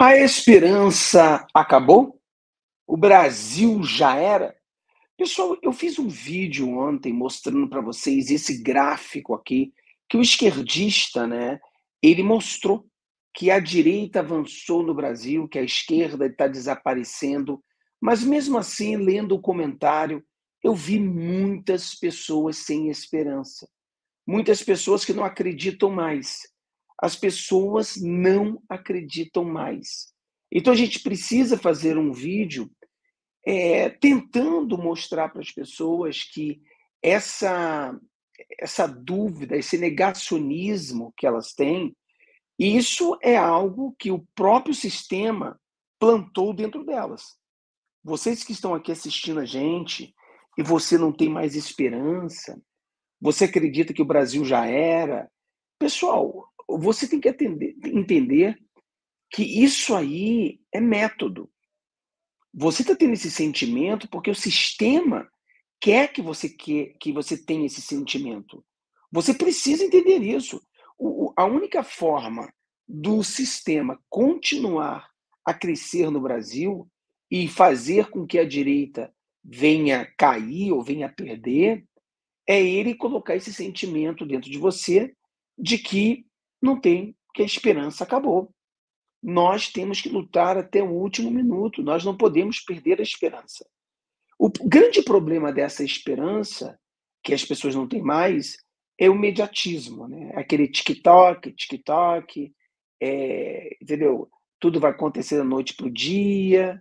A esperança acabou? O Brasil já era? Pessoal, eu fiz um vídeo ontem mostrando para vocês esse gráfico aqui que o esquerdista, né, ele mostrou que a direita avançou no Brasil, que a esquerda está desaparecendo, mas mesmo assim, lendo o comentário, eu vi muitas pessoas sem esperança, muitas pessoas que não acreditam mais as pessoas não acreditam mais. Então a gente precisa fazer um vídeo é, tentando mostrar para as pessoas que essa essa dúvida, esse negacionismo que elas têm, isso é algo que o próprio sistema plantou dentro delas. Vocês que estão aqui assistindo a gente e você não tem mais esperança, você acredita que o Brasil já era. Pessoal, você tem que atender, entender que isso aí é método. Você está tendo esse sentimento porque o sistema quer que você quer, que você tenha esse sentimento. Você precisa entender isso. O, a única forma do sistema continuar a crescer no Brasil e fazer com que a direita venha cair ou venha perder é ele colocar esse sentimento dentro de você de que não tem, que a esperança acabou. Nós temos que lutar até o último minuto, nós não podemos perder a esperança. O grande problema dessa esperança, que as pessoas não têm mais, é o mediatismo, né? Aquele TikTok, TikTok, é, entendeu? Tudo vai acontecer da noite para o dia,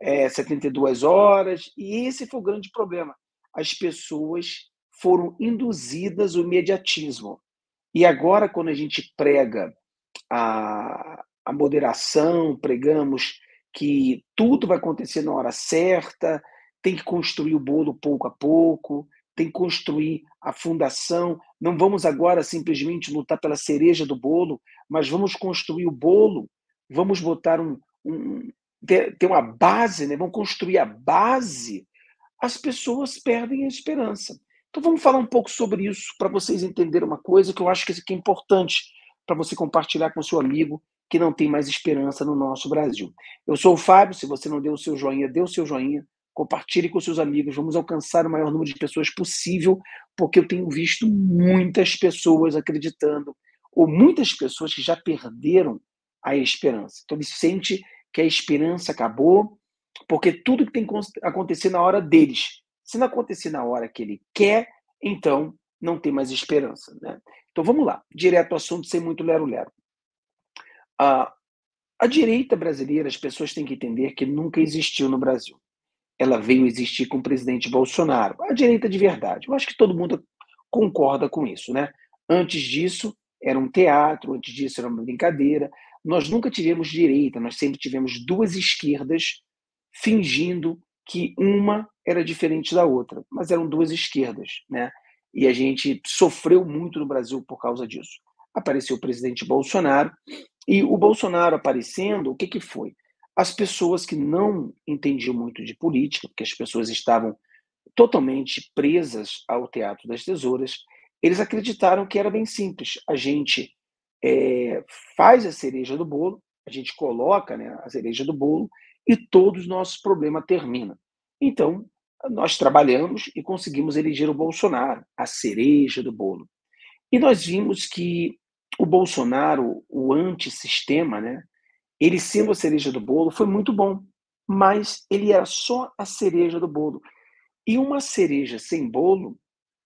é, 72 horas, e esse foi o grande problema. As pessoas foram induzidas ao mediatismo. E agora, quando a gente prega a, a moderação, pregamos que tudo vai acontecer na hora certa, tem que construir o bolo pouco a pouco, tem que construir a fundação. Não vamos agora simplesmente lutar pela cereja do bolo, mas vamos construir o bolo, vamos botar um, um ter, ter uma base, né? vamos construir a base. As pessoas perdem a esperança. Então vamos falar um pouco sobre isso para vocês entenderem uma coisa que eu acho que é importante para você compartilhar com seu amigo que não tem mais esperança no nosso Brasil. Eu sou o Fábio, se você não deu o seu joinha, dê o seu joinha, compartilhe com seus amigos, vamos alcançar o maior número de pessoas possível, porque eu tenho visto muitas pessoas acreditando, ou muitas pessoas que já perderam a esperança. Então ele sente que a esperança acabou, porque tudo que tem que acontecer na hora deles, se não acontecer na hora que ele quer, então não tem mais esperança. Né? Então vamos lá, direto ao assunto, sem muito lero-lero. a a direita brasileira, as pessoas têm que entender que nunca existiu no Brasil. Ela veio existir com o presidente Bolsonaro. A direita de verdade. Eu acho que todo mundo concorda com isso. Né? Antes disso, era um teatro, antes disso, era uma brincadeira. Nós nunca tivemos direita, nós sempre tivemos duas esquerdas fingindo que uma era diferente da outra, mas eram duas esquerdas, né? E a gente sofreu muito no Brasil por causa disso. Apareceu o presidente Bolsonaro e o Bolsonaro aparecendo, o que que foi? As pessoas que não entendiam muito de política, porque as pessoas estavam totalmente presas ao teatro das tesouras, eles acreditaram que era bem simples. A gente é, faz a cereja do bolo, a gente coloca né, a cereja do bolo e todos os nossos problemas terminam. Então, nós trabalhamos e conseguimos eleger o Bolsonaro, a cereja do bolo. E nós vimos que o Bolsonaro, o antissistema, né, ele sendo a cereja do bolo, foi muito bom, mas ele era só a cereja do bolo. E uma cereja sem bolo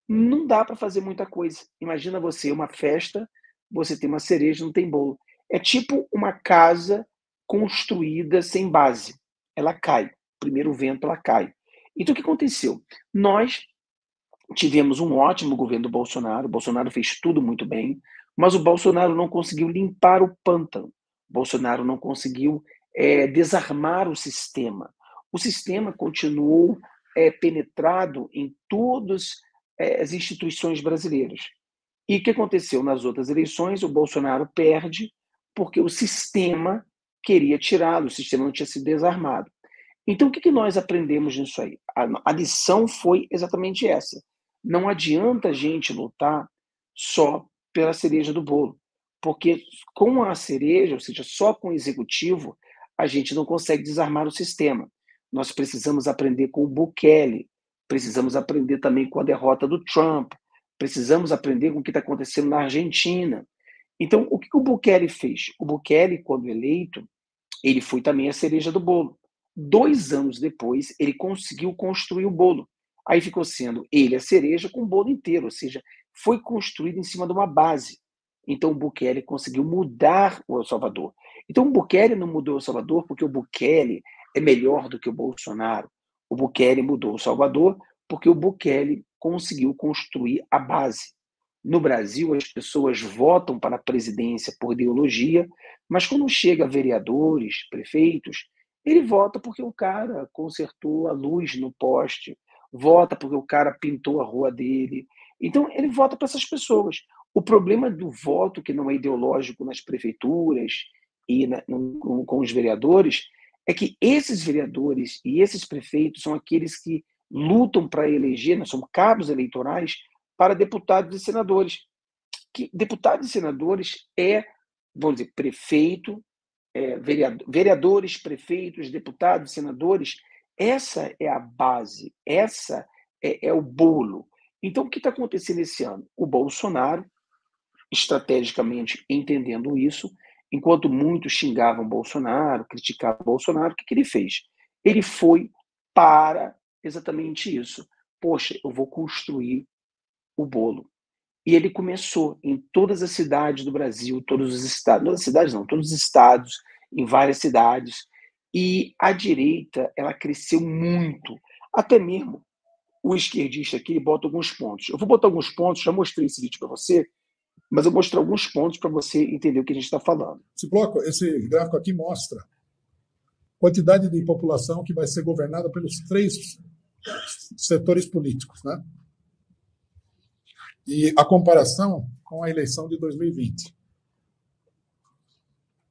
não dá para fazer muita coisa. Imagina você, uma festa, você tem uma cereja, não tem bolo. É tipo uma casa construída sem base. Ela cai. Primeiro vento, ela cai. Então, o que aconteceu? Nós tivemos um ótimo governo do Bolsonaro. O Bolsonaro fez tudo muito bem, mas o Bolsonaro não conseguiu limpar o pântano. O Bolsonaro não conseguiu é, desarmar o sistema. O sistema continuou é, penetrado em todas é, as instituições brasileiras. E o que aconteceu nas outras eleições? O Bolsonaro perde porque o sistema queria tirá-lo, o sistema não tinha sido desarmado. Então, o que, que nós aprendemos nisso aí? A, a lição foi exatamente essa. Não adianta a gente lutar só pela cereja do bolo. Porque com a cereja, ou seja, só com o executivo, a gente não consegue desarmar o sistema. Nós precisamos aprender com o Bukele, precisamos aprender também com a derrota do Trump, precisamos aprender com o que está acontecendo na Argentina. Então, o que o Bukele fez? O Bukele, quando eleito, ele foi também a cereja do bolo. Dois anos depois, ele conseguiu construir o bolo. Aí ficou sendo ele a cereja com o bolo inteiro, ou seja, foi construído em cima de uma base. Então, o Bukele conseguiu mudar o El Salvador. Então, o Bukele não mudou o El Salvador porque o Bukele é melhor do que o Bolsonaro. O Bukele mudou o Salvador porque o Bukele conseguiu construir a base. No Brasil, as pessoas votam para a presidência por ideologia, mas quando chega a vereadores, prefeitos, ele vota porque o cara consertou a luz no poste, vota porque o cara pintou a rua dele. Então, ele vota para essas pessoas. O problema do voto, que não é ideológico nas prefeituras e na, no, com os vereadores, é que esses vereadores e esses prefeitos são aqueles que lutam para eleger, nós somos cabos eleitorais para deputados e senadores. Que deputados e senadores é, vamos dizer, prefeito, é, vereador, vereadores, prefeitos, deputados, senadores. Essa é a base, essa é, é o bolo. Então, o que está acontecendo esse ano? O Bolsonaro, estrategicamente entendendo isso, enquanto muitos xingavam Bolsonaro, criticavam Bolsonaro, o que, que ele fez? Ele foi para exatamente isso. Poxa, eu vou construir o bolo. E ele começou em todas as cidades do Brasil, todos os estados, não as cidades não, todos os estados, em várias cidades. E a direita, ela cresceu muito. Até mesmo o esquerdista aqui, ele bota alguns pontos. Eu vou botar alguns pontos, já mostrei esse vídeo para você, mas eu mostro alguns pontos para você entender o que a gente está falando. Esse bloco, esse gráfico aqui mostra quantidade de população que vai ser governada pelos três setores políticos, né? E a comparação com a eleição de 2020.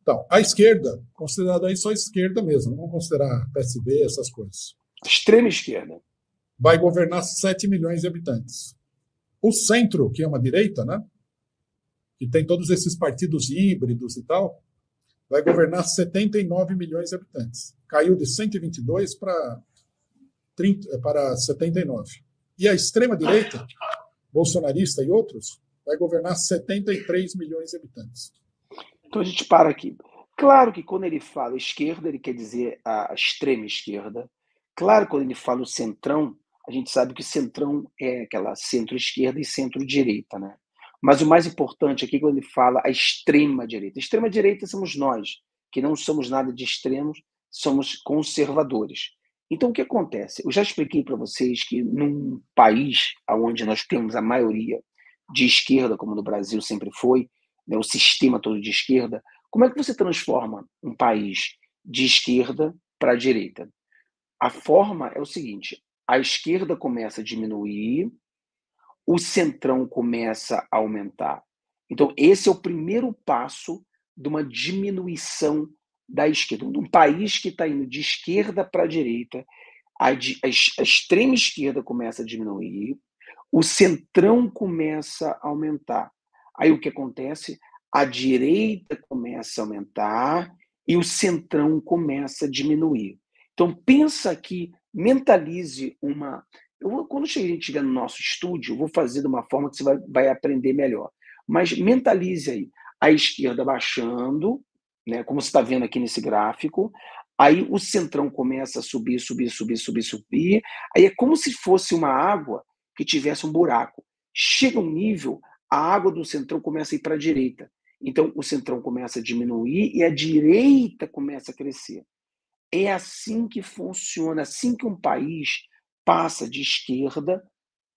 Então, a esquerda, considerada aí só esquerda mesmo, não vamos considerar PSB, essas coisas. Extrema esquerda. Vai governar 7 milhões de habitantes. O centro, que é uma direita, né? Que tem todos esses partidos híbridos e tal, vai governar 79 milhões de habitantes. Caiu de 122 para 30, para 79. E a extrema-direita, bolsonarista e outros, vai governar 73 milhões de habitantes. Então a gente para aqui. Claro que quando ele fala esquerda, ele quer dizer a extrema esquerda. Claro, quando ele fala o centrão, a gente sabe que centrão é aquela centro-esquerda e centro-direita, né? Mas o mais importante aqui, quando ele fala a extrema-direita. Extrema-direita somos nós, que não somos nada de extremos, somos conservadores. Então, o que acontece? Eu já expliquei para vocês que num país onde nós temos a maioria de esquerda, como no Brasil sempre foi, né, o sistema todo de esquerda, como é que você transforma um país de esquerda para a direita? A forma é o seguinte: a esquerda começa a diminuir, o centrão começa a aumentar. Então, esse é o primeiro passo de uma diminuição da esquerda. Um país que está indo de esquerda para a direita, a, a, extrema esquerda começa a diminuir, o centrão começa a aumentar. Aí o que acontece? A direita começa a aumentar e o centrão começa a diminuir. Então pensa aqui, mentalize uma. Eu vou, quando a gente chegar no nosso estúdio, eu vou fazer de uma forma que você vai, vai aprender melhor. Mas mentalize aí a esquerda baixando, né, como você está vendo aqui nesse gráfico. Aí o centrão começa a subir, subir, subir, subir, subir. Aí é como se fosse uma água que tivesse um buraco. Chega um nível, a água do centrão começa a ir para a direita. Então o centrão começa a diminuir e a direita começa a crescer. É assim que funciona, assim que um país passa de esquerda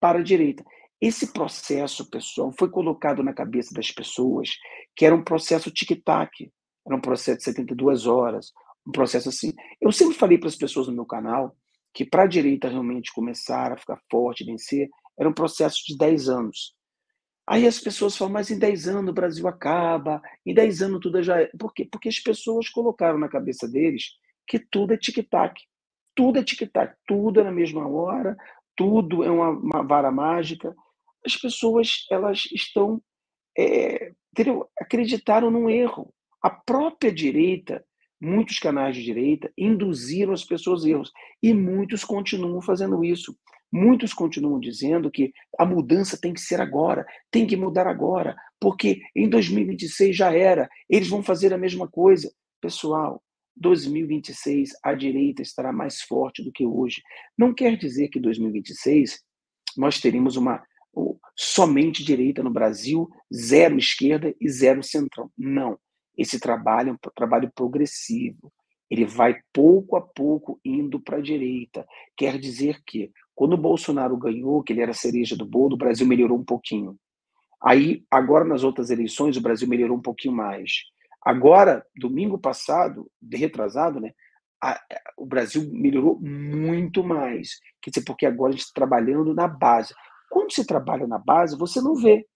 para a direita. Esse processo, pessoal, foi colocado na cabeça das pessoas que era um processo tic-tac. Era um processo de 72 horas, um processo assim. Eu sempre falei para as pessoas no meu canal que para a direita realmente começar a ficar forte, vencer, era um processo de 10 anos. Aí as pessoas falam, mas em 10 anos o Brasil acaba, em 10 anos tudo já é. Por quê? Porque as pessoas colocaram na cabeça deles que tudo é tic-tac. Tudo é tic-tac, tudo é na mesma hora, tudo é uma, uma vara mágica. As pessoas elas estão é, acreditaram num erro. A própria direita, muitos canais de direita, induziram as pessoas erros. E muitos continuam fazendo isso. Muitos continuam dizendo que a mudança tem que ser agora, tem que mudar agora, porque em 2026 já era, eles vão fazer a mesma coisa. Pessoal, 2026 a direita estará mais forte do que hoje. Não quer dizer que 2026 nós teremos uma somente direita no Brasil, zero esquerda e zero centrão. Não. Esse trabalho é um trabalho progressivo. Ele vai pouco a pouco indo para a direita. Quer dizer que, quando o Bolsonaro ganhou, que ele era a cereja do bolo, o Brasil melhorou um pouquinho. Aí, agora nas outras eleições, o Brasil melhorou um pouquinho mais. Agora, domingo passado, retrasado, né, a, o Brasil melhorou muito mais. Quer dizer, porque agora a gente está trabalhando na base. Quando você trabalha na base, você não vê.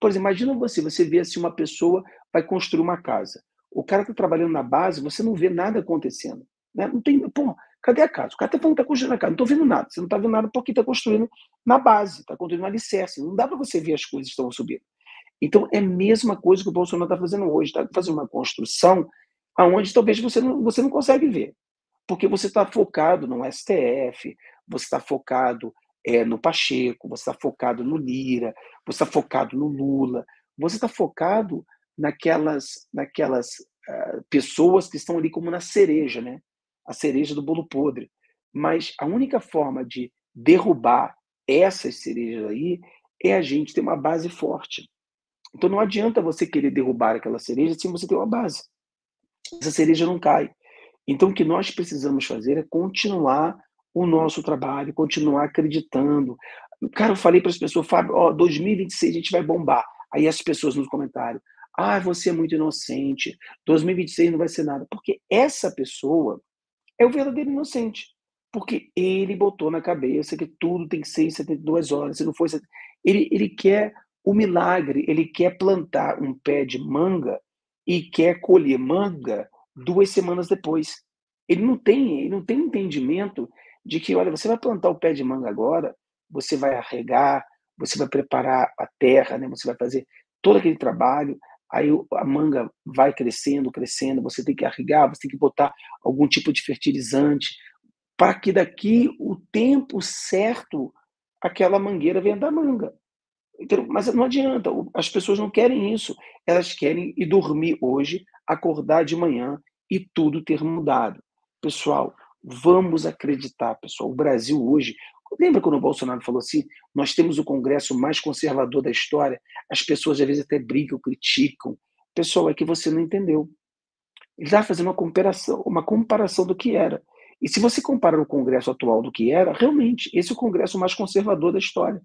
Por exemplo, imagina você, você vê assim uma pessoa vai construir uma casa. O cara está trabalhando na base, você não vê nada acontecendo. Né? Não tem, pô, cadê a casa? O cara está falando que está construindo a casa, não estou vendo nada. Você não está vendo nada porque está construindo na base, está construindo um alicerce. Não dá para você ver as coisas que estão subindo. Então, é a mesma coisa que o Bolsonaro está fazendo hoje. Está fazendo uma construção aonde talvez você não, você não consegue ver. Porque você está focado no STF, você está focado é, no Pacheco, você está focado no Lira, você está focado no Lula, você está focado naquelas, naquelas uh, pessoas que estão ali como na cereja, né? A cereja do bolo podre. Mas a única forma de derrubar essas cerejas aí é a gente ter uma base forte. Então não adianta você querer derrubar aquela cereja sem você ter uma base. Essa cereja não cai. Então o que nós precisamos fazer é continuar o nosso trabalho, continuar acreditando. Cara, eu falei para as pessoas, Fábio, ó, 2026 a gente vai bombar. Aí as pessoas nos comentários, ah, você é muito inocente, 2026 não vai ser nada. Porque essa pessoa é o verdadeiro inocente. Porque ele botou na cabeça que tudo tem que ser em 72 horas. Se não for. Ele, ele quer o milagre, ele quer plantar um pé de manga e quer colher manga duas semanas depois. Ele não tem, ele não tem entendimento de que, olha, você vai plantar o pé de manga agora, você vai arregar, você vai preparar a terra, né? Você vai fazer todo aquele trabalho, aí a manga vai crescendo, crescendo, você tem que arregar, você tem que botar algum tipo de fertilizante, para que daqui o tempo certo aquela mangueira venha da manga. Mas não adianta, as pessoas não querem isso. Elas querem ir dormir hoje, acordar de manhã e tudo ter mudado. Pessoal, vamos acreditar, pessoal. O Brasil hoje. Lembra quando o Bolsonaro falou assim? Nós temos o Congresso mais conservador da história. As pessoas às vezes até brincam, criticam. Pessoal, é que você não entendeu. Ele está fazendo uma comparação, uma comparação do que era. E se você compara o Congresso atual do que era, realmente, esse é o Congresso mais conservador da história.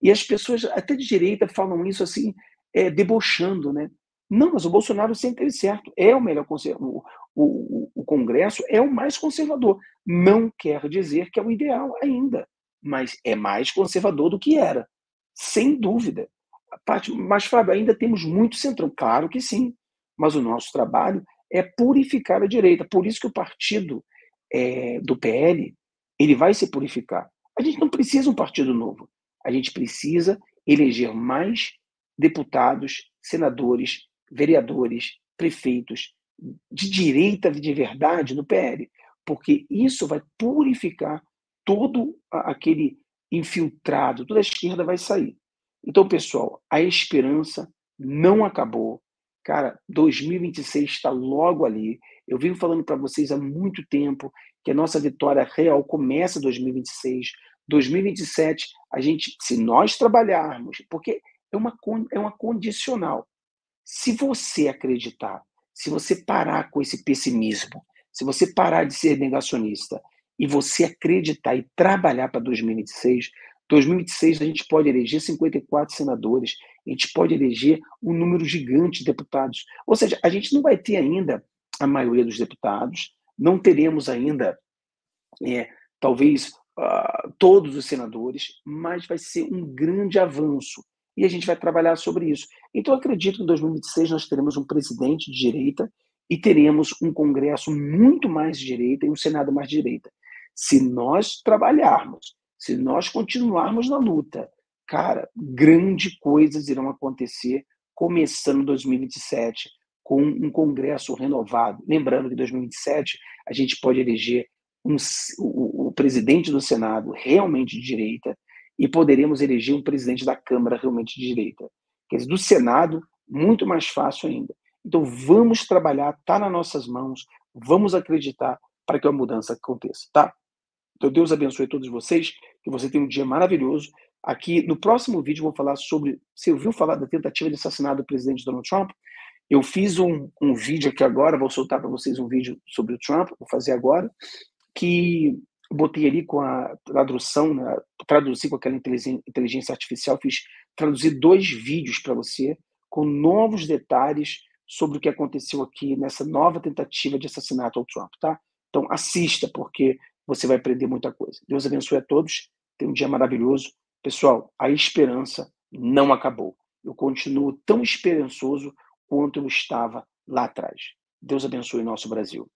E as pessoas, até de direita, falam isso assim, é, debochando, né? Não, mas o Bolsonaro sempre teve certo. É o melhor o, o, o Congresso é o mais conservador. Não quer dizer que é o ideal ainda, mas é mais conservador do que era, sem dúvida. Mas, Fábio, ainda temos muito centrão. Claro que sim, mas o nosso trabalho é purificar a direita. Por isso que o partido é, do PL ele vai se purificar. A gente não precisa um partido novo. A gente precisa eleger mais deputados, senadores, vereadores, prefeitos de direita de verdade no PL, porque isso vai purificar todo aquele infiltrado, toda a esquerda vai sair. Então, pessoal, a esperança não acabou. Cara, 2026 está logo ali. Eu venho falando para vocês há muito tempo que a nossa vitória real começa em 2026. 2027, a gente, se nós trabalharmos, porque é uma, é uma condicional. Se você acreditar, se você parar com esse pessimismo, se você parar de ser negacionista e você acreditar e trabalhar para 2026, 2026 a gente pode eleger 54 senadores, a gente pode eleger um número gigante de deputados. Ou seja, a gente não vai ter ainda a maioria dos deputados, não teremos ainda, é, talvez, uh, todos os senadores, mas vai ser um grande avanço e a gente vai trabalhar sobre isso. Então, acredito que em 2026 nós teremos um presidente de direita e teremos um Congresso muito mais de direita e um Senado mais de direita. Se nós trabalharmos, se nós continuarmos na luta, cara, grandes coisas irão acontecer começando 2027 com um Congresso renovado. Lembrando que em 2027 a gente pode eleger um, o, o presidente do Senado realmente de direita e poderemos eleger um presidente da Câmara realmente de direita. Quer dizer, do Senado, muito mais fácil ainda. Então vamos trabalhar, está nas nossas mãos, vamos acreditar para que a mudança aconteça, tá? Então Deus abençoe todos vocês, que você tenha um dia maravilhoso. Aqui no próximo vídeo vou falar sobre. Você ouviu falar da tentativa de assassinato do presidente Donald Trump? Eu fiz um, um vídeo aqui agora, vou soltar para vocês um vídeo sobre o Trump, vou fazer agora, que botei ali com a tradução, né, traduzi com aquela inteligência artificial, fiz traduzir dois vídeos para você com novos detalhes sobre o que aconteceu aqui nessa nova tentativa de assassinato ao Trump, tá? Então assista porque você vai aprender muita coisa. Deus abençoe a todos. Tenha um dia maravilhoso. Pessoal, a esperança não acabou. Eu continuo tão esperançoso quanto eu estava lá atrás. Deus abençoe nosso Brasil.